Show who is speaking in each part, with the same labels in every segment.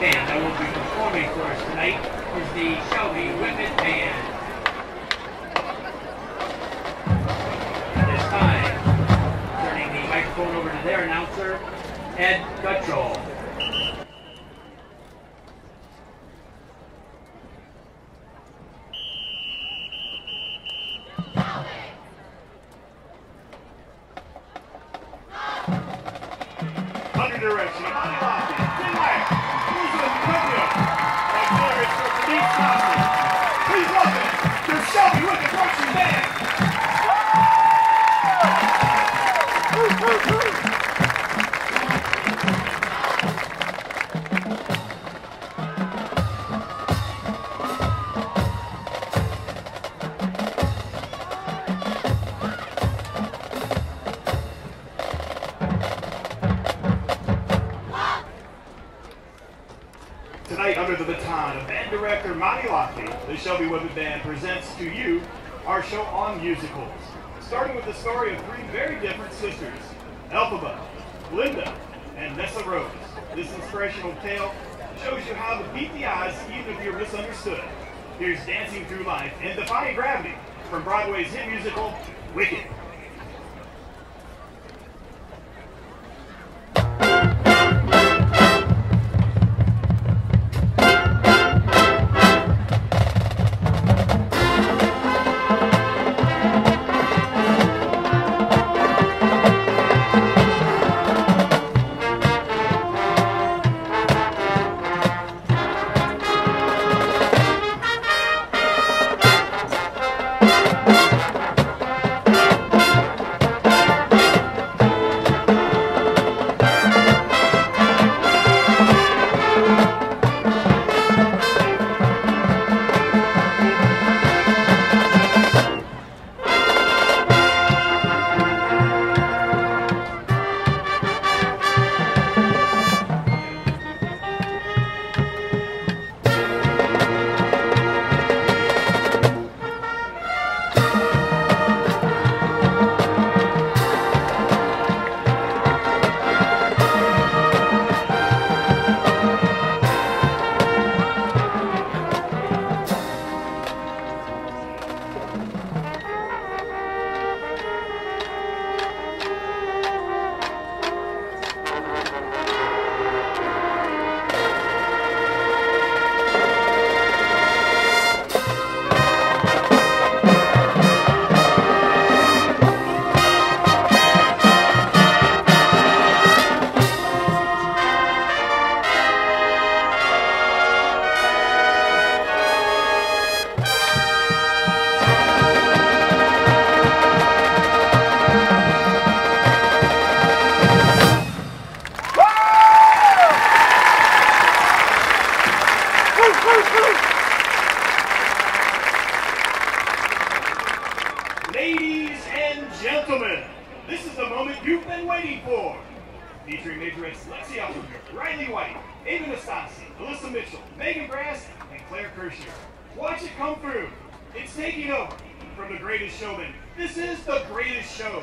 Speaker 1: band that will be performing for us tonight is the Shelby Whitman Band. At this time, turning the microphone over to their announcer, Ed Guttrell.
Speaker 2: Of band director Monty Lofty, the Shelby Woodman Band presents to you our show on musicals. Starting with the story of three very different sisters, Elphaba, Glinda, and Nessarose. This inspirational tale shows you how to beat the odds even if you're misunderstood. Here's Dancing Through Life and Defying Gravity from Broadway's hit musical, Wicked. This is the moment you've been waiting for. Featuring majorettes Lexi Alpert, Riley White, Ava Nastasi, Alyssa Mitchell, Megan Brass, and Claire Kershier. Watch it come through. It's taking over from the greatest showman. This is the greatest show.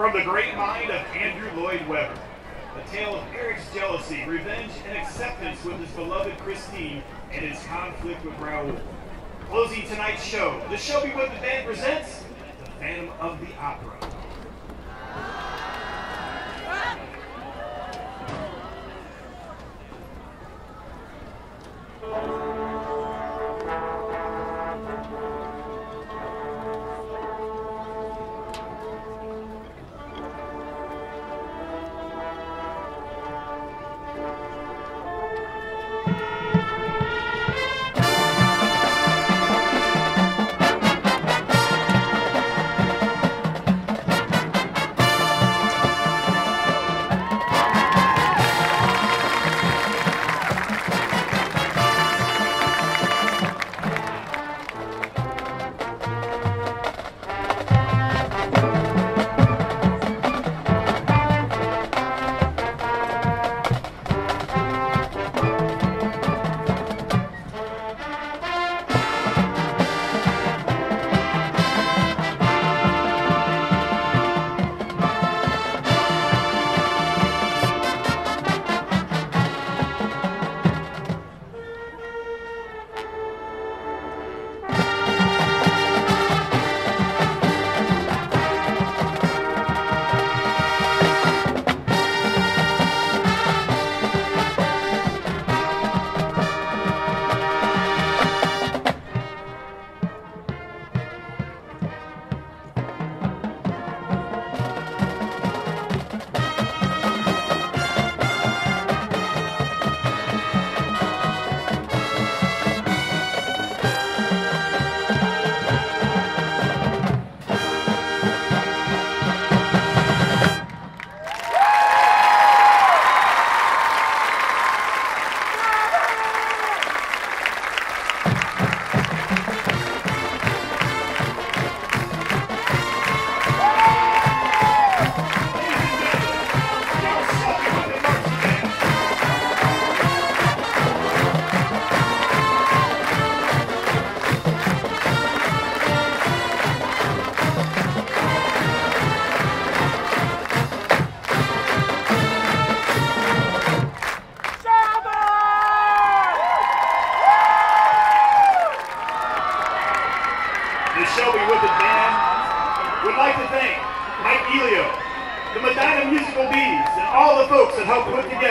Speaker 2: From the great mind of Andrew Lloyd Webber, a tale of Erik's jealousy, revenge, and acceptance with his beloved Christine and his conflict with Raoul. Closing tonight's show, the Shelby Woodman Band presents The Phantom of the Opera.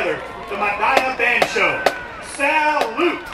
Speaker 2: Together the Medina Band Show. Salute!